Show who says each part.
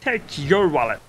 Speaker 1: Take your wallet.